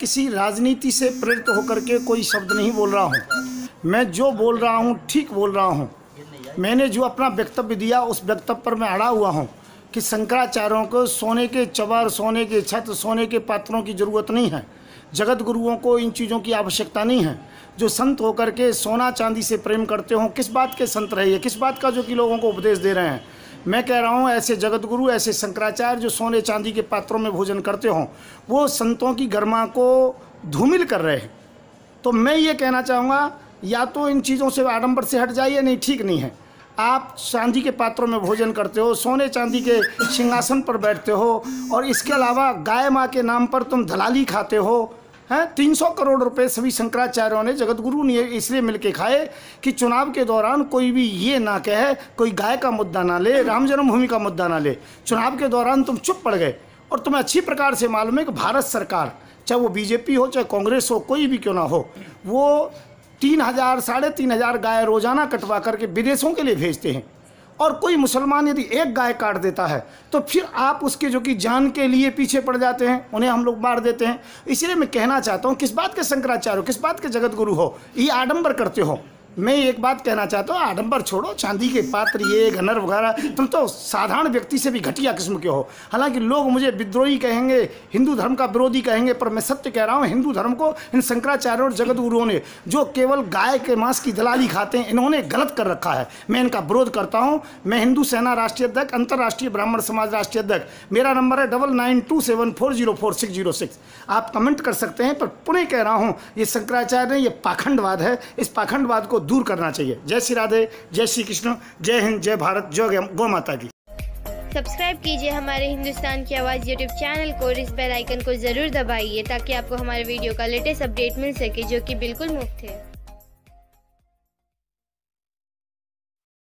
किसी राजनीति से प्रेरित होकर के कोई शब्द नहीं बोल रहा हूँ। मैं जो बोल रहा हूँ, ठीक बोल रहा हूँ। मैंने जो अपना वक्तव्य दिया, उस वक्तव्य पर मैं अड़ा हुआ हूँ कि शंकराचार्यों को सोने के चबर, सोने के छत, सोने के पात्रों की ज़रूरत नहीं है। जगत गुरुओं को इन चीज़ों की आवश्यकता नहीं है। जो संत होकर के सोना चांदी से प्रेम करते हों, किस बात के संत रहे? किस बात का जो कि लोगों को उपदेश दे रहे हैं? मैं कह रहा हूँ, ऐसे जगत गुरु ऐसे शंकराचार्य जो सोने चांदी के पात्रों में भोजन करते हों, वो संतों की गरिमा को धूमिल कर रहे हैं। तो मैं ये कहना चाहूँगा, या तो इन चीज़ों से आडम्बर से हट जाइए, नहीं, ठीक नहीं है। आप चांदी के पात्रों में भोजन करते हो, सोने चांदी के सिंहासन पर बैठते हो, और इसके अलावा गाय माँ के नाम पर तुम दलाली खाते हो हैं? तीन सौ करोड़ रुपए सभी शंकराचार्यों ने जगत गुरु ने इसलिए मिलके खाए कि चुनाव के दौरान कोई भी ये ना कहे, कोई गाय का मुद्दा ना ले, राम जन्मभूमि का मुद्दा ना ले। चुनाव के दौरान तुम चुप पड़ गए और तुम्हें अच्छी प्रकार से मालूम है कि भारत सरकार, चाहे वो बीजेपी हो, चाहे कांग्रेस हो, कोई भी क्यों ना हो, वो तीन हज़ार, साढ़े तीन हज़ार गाय रोज़ाना कटवा करके विदेशों के लिए भेजते हैं। और कोई मुसलमान यदि एक गाय काट देता है तो फिर आप उसके जो कि जान के लिए पीछे पड़ जाते हैं, उन्हें हम लोग मार देते हैं। इसलिए मैं कहना चाहता हूँ, किस बात के शंकराचार्य हो, किस बात के जगत गुरु हो, ये आडम्बर करते हो। मैं एक बात कहना चाहता हूँ, आडंबर छोड़ो, चांदी के पात्र ये घनर वगैरह, तुम तो साधारण व्यक्ति से भी घटिया किस्म के हो। हालाँकि लोग मुझे विद्रोही कहेंगे, हिंदू धर्म का विरोधी कहेंगे, पर मैं सत्य कह रहा हूँ, हिंदू धर्म को इन शंकराचार्य और जगत गुरुओं ने, जो केवल गाय के मांस की दलाली खाते हैं, इन्होंने गलत कर रखा है। मैं इनका विरोध करता हूँ। मैं हिंदू सेना राष्ट्रीय अध्यक्ष, अंतर्राष्ट्रीय ब्राह्मण समाज राष्ट्रीय अध्यक्ष। मेरा नंबर है double nine two seven four zero four six zero six. आप कमेंट कर सकते हैं, पर पुनः कह रहा हूँ, ये शंकराचार्य ये पाखंडवाद है। इस पाखंडवाद को दूर करना चाहिए। जय श्री राधे, जय श्री कृष्ण, जय हिंद, जय भारत, जय गौ माता की। सब्सक्राइब कीजिए हमारे हिंदुस्तान की आवाज़ यूट्यूब चैनल को और इस बेल आइकन को ज़रूर दबाइए ताकि आपको हमारे वीडियो का लेटेस्ट अपडेट मिल सके, जो कि बिल्कुल मुफ़्त है।